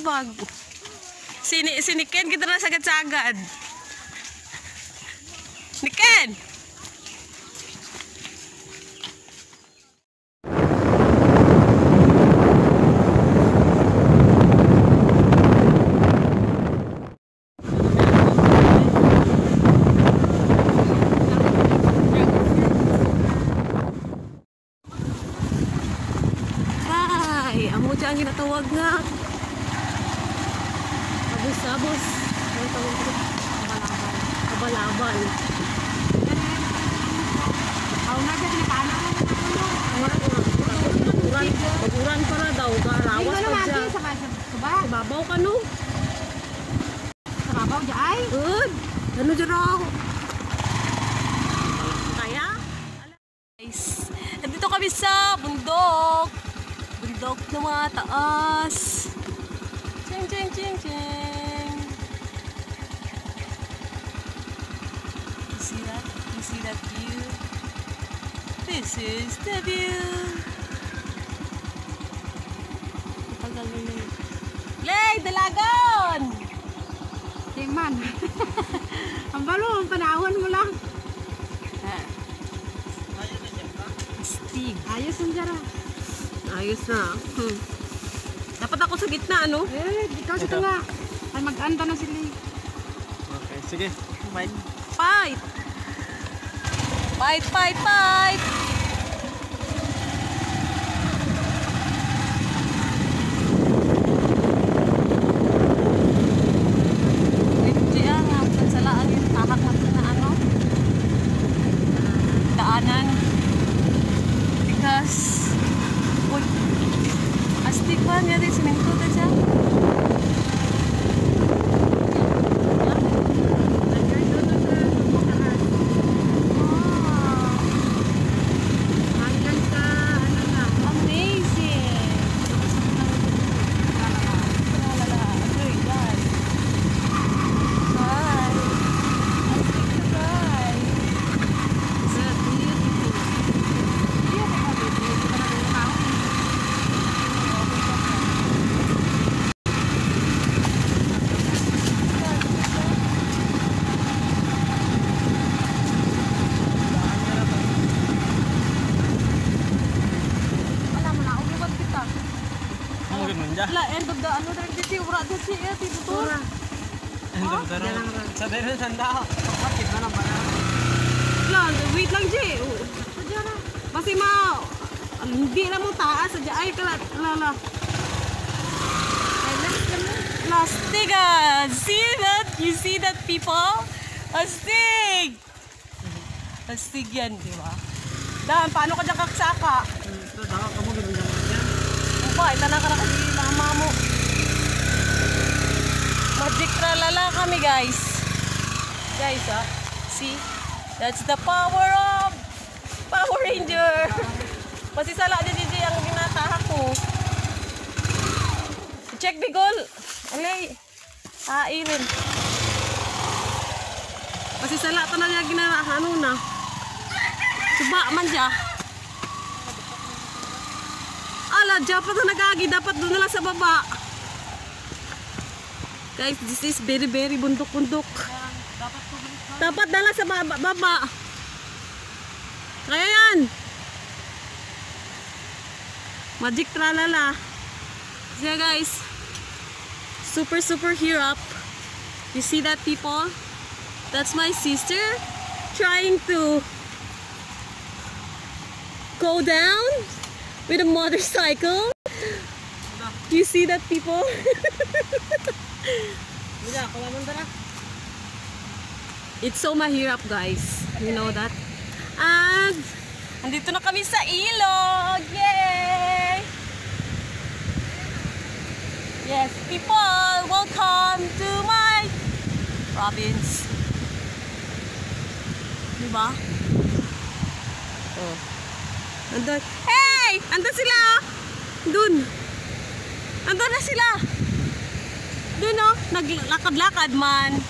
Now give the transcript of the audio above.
bag. Sini sini Ken kita na sagad sagad. Ni Ken. ang ginatawag nga suba. Babaw ka no? Sa babaw dyan ay. Good. Ano dyan? Kaya? Guys, nandito kami sa bundok. Bundok na mga taas. Ching, ching, ching, ching. You see that? You see that view? This is the view. Yun. Lay, dalagon! Tingman. ang balo, ang panahon mo lang. Steve. Ayos dyan ah. Ayos na. Hmm. Dapat ako sa gitna, ano? Eh, ikaw sa tanga. Ay mag-anta na sila. Okay, sige. Fight. Fight! Fight, fight, fight! Hindi ah, nga. Salaan yung tahak natin na ano. Daanan. Because, uy, astig pa niya rin, siminto na siya. Hanggang sa ano na. Amazing! Lalala, agoy, guys. Hi! I'll take you guys. Sa beautiful. Wala mo na, uliwan kita. Ano ganun dyan? Wala, end of the ano rin dito, ura dito, eh, tito to. Ano ganun? Sa dahil sanda. Kapatid na lang ba na? Wala, wait lang, Ji. Sadya na. Kasi ma, ah, hindi na mo taas, sadya. Ay, kala, lala. Plastic ah! See that? You see that, people? Astig! Astig yan, di ba? Dan, paano ka dyan kaksaka? Ito, daw ka mo ganun dyan. Upa, ita na ka na kasi mama mo. Magic tralala kami, guys. Guys, ah. See? That's the power of Power Ranger. Masisala din din ang ginatahak ko. Check bigol. Alay. Airin. Masisala to na niya ginatahak ano. Suba man siya. Ala, dyan pa ito nagagi. Dapat doon na sa baba. Guys, this is very, very bundok-bundok. Dapat na lang sa baba. baba. Kaya yan. Magic tralala. Yeah, guys. Super, super here up. You see that, people? That's my sister trying to go down with a motorcycle. You see that, people? Mila, kawa mo dala. It's so mahirap, guys. You know that? And, andito na kami sa ilog! Yay! Yes, people, welcome to my province. Diba? Oh. Andun. Hey! Andun sila! oh. Dun. Andun na sila. Dun oh, naglakad-lakad man.